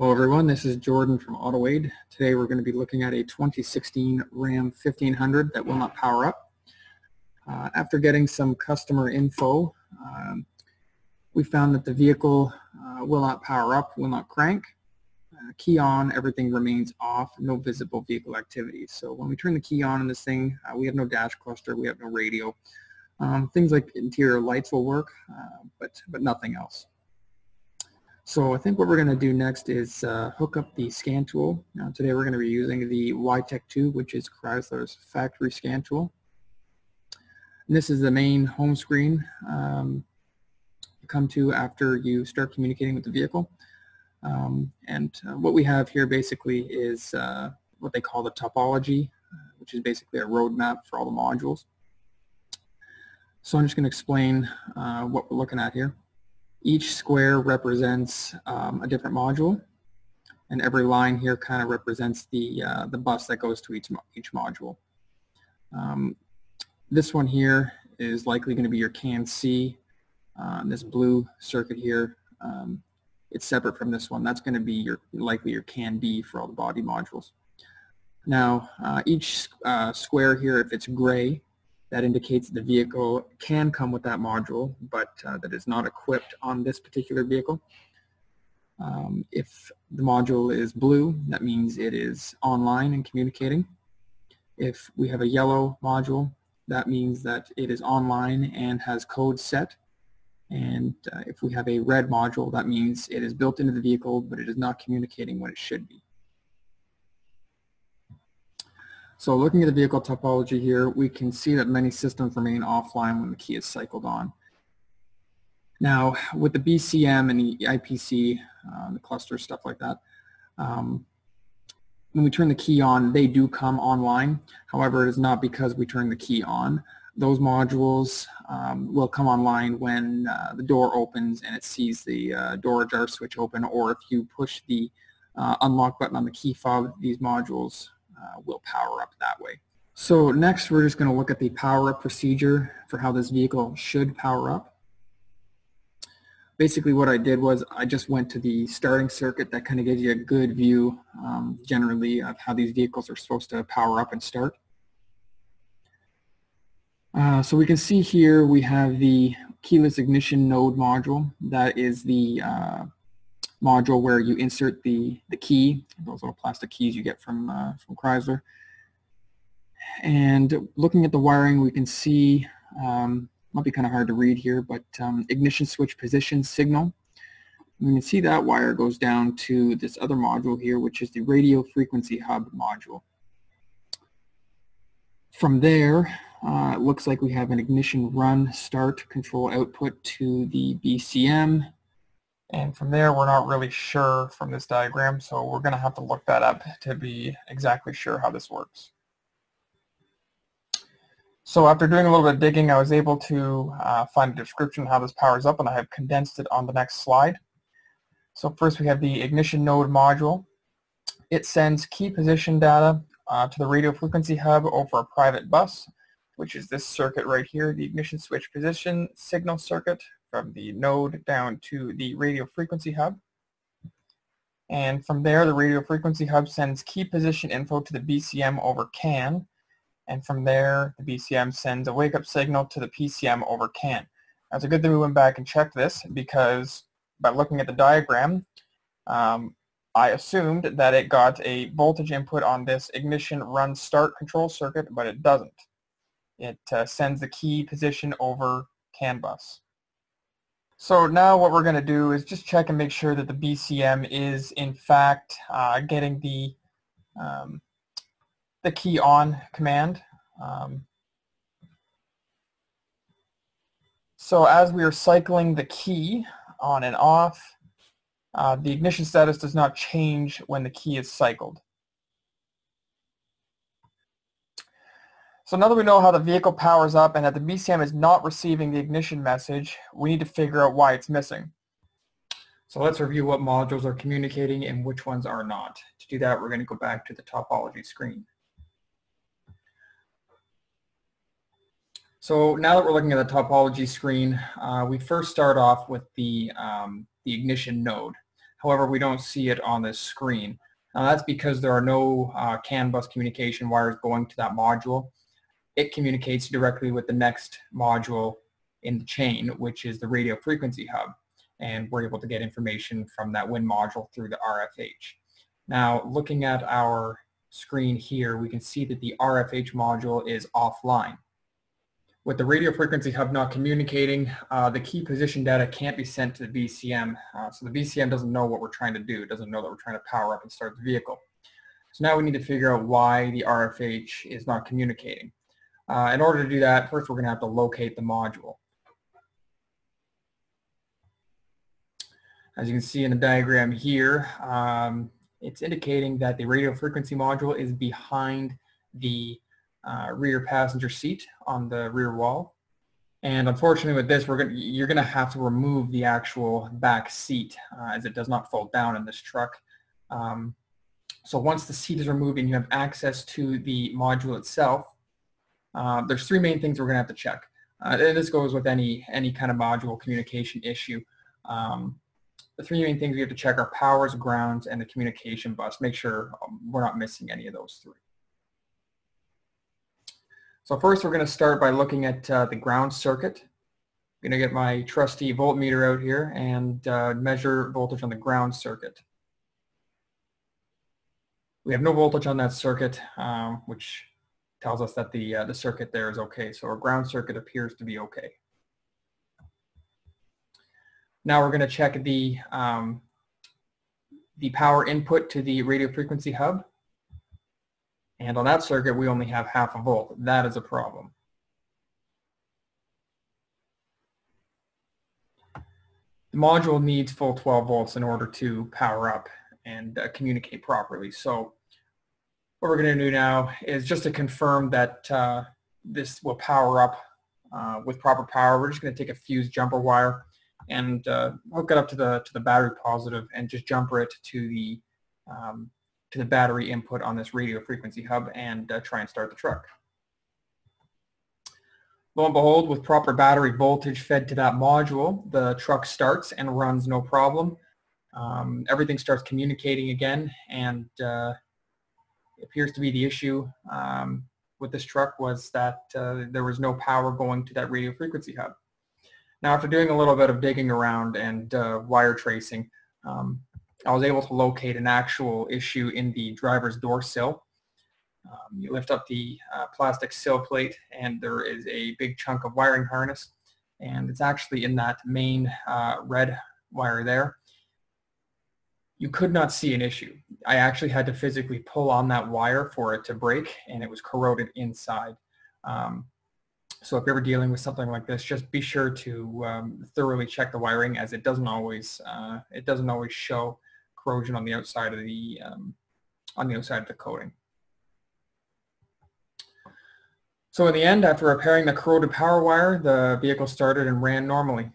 Hello everyone, this is Jordan from Auto Aide. Today we're going to be looking at a 2016 Ram 1500 that will not power up. Uh, after getting some customer info, um, we found that the vehicle uh, will not power up, will not crank. Uh, key on, everything remains off, no visible vehicle activity. So when we turn the key on in this thing, uh, we have no dash cluster, we have no radio. Um, things like interior lights will work, uh, but, but nothing else. So I think what we're going to do next is uh, hook up the scan tool. Now today we're going to be using the WiTech 2, which is Chrysler's factory scan tool. And this is the main home screen um, you come to after you start communicating with the vehicle. Um, and uh, what we have here basically is uh, what they call the topology, uh, which is basically a roadmap for all the modules. So I'm just going to explain uh, what we're looking at here. Each square represents um, a different module, and every line here kind of represents the, uh, the bus that goes to each, each module. Um, this one here is likely going to be your CAN C. Uh, this blue circuit here, um, it's separate from this one. That's going to be your likely your CAN B for all the body modules. Now, uh, each uh, square here, if it's gray, that indicates the vehicle can come with that module, but uh, that is not equipped on this particular vehicle. Um, if the module is blue, that means it is online and communicating. If we have a yellow module, that means that it is online and has code set. And uh, if we have a red module, that means it is built into the vehicle, but it is not communicating what it should be. So looking at the vehicle topology here, we can see that many systems remain offline when the key is cycled on. Now, with the BCM and the IPC, uh, the cluster, stuff like that, um, when we turn the key on, they do come online. However, it is not because we turn the key on. Those modules um, will come online when uh, the door opens and it sees the uh, door ajar switch open, or if you push the uh, unlock button on the key fob, these modules uh, will power up that way. So next we're just going to look at the power up procedure for how this vehicle should power up. Basically what I did was I just went to the starting circuit that kind of gives you a good view um, generally of how these vehicles are supposed to power up and start. Uh, so we can see here we have the keyless ignition node module. That is the uh, module where you insert the, the key, those little plastic keys you get from, uh, from Chrysler. And looking at the wiring, we can see, um, might be kind of hard to read here, but um, ignition switch position signal. We can see that wire goes down to this other module here, which is the radio frequency hub module. From there, uh, it looks like we have an ignition run start control output to the BCM and from there, we're not really sure from this diagram, so we're going to have to look that up to be exactly sure how this works. So after doing a little bit of digging, I was able to uh, find a description of how this powers up, and I have condensed it on the next slide. So first we have the ignition node module. It sends key position data uh, to the radio frequency hub over a private bus, which is this circuit right here, the ignition switch position signal circuit from the node down to the radio frequency hub. And from there, the radio frequency hub sends key position info to the BCM over CAN. And from there, the BCM sends a wake-up signal to the PCM over CAN. Now, it's a good thing we went back and checked this because by looking at the diagram, um, I assumed that it got a voltage input on this ignition run start control circuit, but it doesn't. It uh, sends the key position over CAN bus. So now what we're going to do is just check and make sure that the BCM is in fact uh, getting the um, the key on command. Um, so as we are cycling the key on and off, uh, the ignition status does not change when the key is cycled. So now that we know how the vehicle powers up and that the BCM is not receiving the ignition message, we need to figure out why it's missing. So let's review what modules are communicating and which ones are not. To do that, we're going to go back to the topology screen. So now that we're looking at the topology screen, uh, we first start off with the, um, the ignition node. However, we don't see it on this screen. Now that's because there are no uh, CAN bus communication wires going to that module. It communicates directly with the next module in the chain, which is the radio frequency hub. And we're able to get information from that WIN module through the RFH. Now, looking at our screen here, we can see that the RFH module is offline. With the radio frequency hub not communicating, uh, the key position data can't be sent to the BCM. Uh, so the BCM doesn't know what we're trying to do. It doesn't know that we're trying to power up and start the vehicle. So now we need to figure out why the RFH is not communicating. Uh, in order to do that, first we're going to have to locate the module. As you can see in the diagram here, um, it's indicating that the radio frequency module is behind the uh, rear passenger seat on the rear wall. And unfortunately with this, we're gonna, you're going to have to remove the actual back seat uh, as it does not fold down in this truck. Um, so once the seat is removed and you have access to the module itself, uh, there's three main things we're going to have to check. Uh, and this goes with any, any kind of module communication issue. Um, the three main things we have to check are powers, grounds, and the communication bus. Make sure um, we're not missing any of those three. So first we're going to start by looking at uh, the ground circuit. I'm going to get my trusty voltmeter out here and uh, measure voltage on the ground circuit. We have no voltage on that circuit, um, which tells us that the, uh, the circuit there is okay. So our ground circuit appears to be okay. Now we're going to check the, um, the power input to the radio frequency hub. And on that circuit, we only have half a volt. That is a problem. The module needs full 12 volts in order to power up and uh, communicate properly. So what we're going to do now is just to confirm that uh, this will power up uh, with proper power. We're just going to take a fuse jumper wire and uh, hook it up to the to the battery positive and just jumper it to the um, to the battery input on this radio frequency hub and uh, try and start the truck. Lo and behold, with proper battery voltage fed to that module, the truck starts and runs no problem. Um, everything starts communicating again and uh, appears to be the issue um, with this truck was that uh, there was no power going to that radio frequency hub. Now after doing a little bit of digging around and uh, wire tracing, um, I was able to locate an actual issue in the driver's door sill. Um, you lift up the uh, plastic sill plate and there is a big chunk of wiring harness and it's actually in that main uh, red wire there. You could not see an issue. I actually had to physically pull on that wire for it to break and it was corroded inside. Um, so if you're ever dealing with something like this, just be sure to um, thoroughly check the wiring as it doesn't always uh, it doesn't always show corrosion on the outside of the um, on the outside of the coating. So in the end, after repairing the corroded power wire, the vehicle started and ran normally.